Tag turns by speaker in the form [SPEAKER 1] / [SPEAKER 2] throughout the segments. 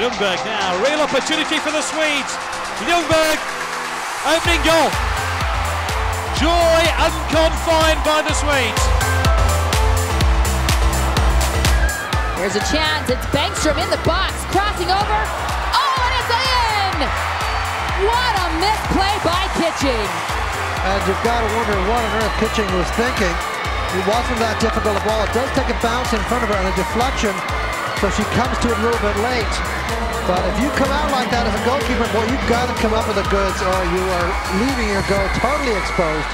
[SPEAKER 1] Ljungberg now, real opportunity for the Swedes. Ljungberg, opening goal. Joy unconfined by the Swedes.
[SPEAKER 2] There's a chance. It's Bengstrom in the box, crossing over. Oh, and it's in! What a misplay by Kitching.
[SPEAKER 3] And you've got to wonder what on earth Kitching was thinking. It wasn't that difficult a ball. It does take a bounce in front of her and a deflection, so she comes to it a little bit late. But if you come out like that as a goalkeeper, boy, you've got to come up with the goods or you are leaving your goal totally exposed.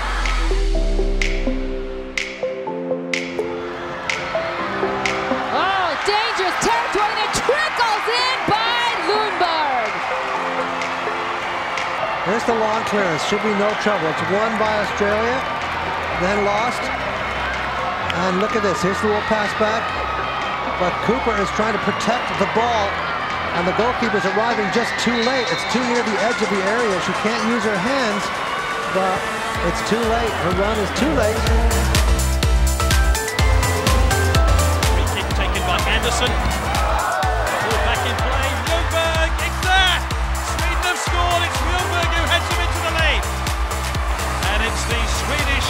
[SPEAKER 2] Oh, dangerous territory, and it trickles in by Lundberg.
[SPEAKER 3] There's the long clearance. Should be no trouble. It's won by Australia, then lost. And look at this. Here's the little pass back. But Cooper is trying to protect the ball. And the goalkeeper's arriving just too late. It's too near the edge of the area. She can't use her hands. But it's too late. Her run is too late.
[SPEAKER 1] Free kick taken by Anderson. Ball back in play. Ljungberg, it's there. Sweden have scored. It's Ljungberg who heads them into the lead. And it's the Swedish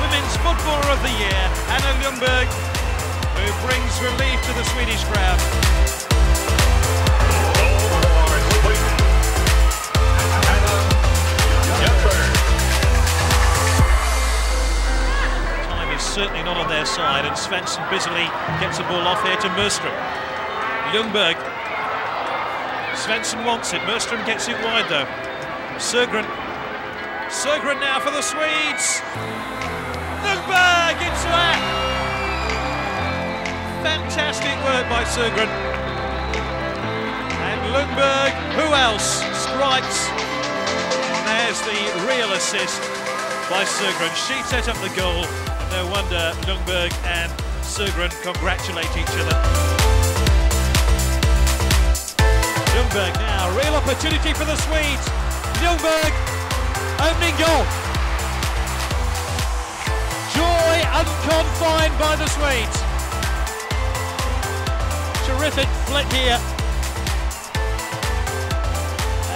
[SPEAKER 1] Women's Footballer of the Year, Anna Ljungberg, who brings relief to the Swedish crowd. Certainly not on their side, and Svensson busily gets the ball off here to Moström. Ljungberg. Svensson wants it. Moström gets it wide though. Sjögran. Sjögran now for the Swedes. Ljungberg into that. Fantastic work by Sjögran. And Lundberg, who else, strikes. And there's the real assist by Sjögran. She set up the goal. No wonder Lundberg and Sjögran congratulate each other. Ljungberg now, real opportunity for the Swedes. Ljungberg, opening goal. Joy unconfined by the Swedes. Terrific flick here.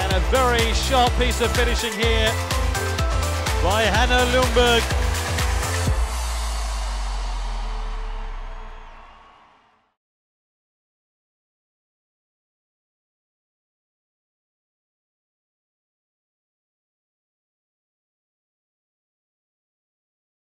[SPEAKER 1] And a very sharp piece of finishing here by Hanna Ljungberg.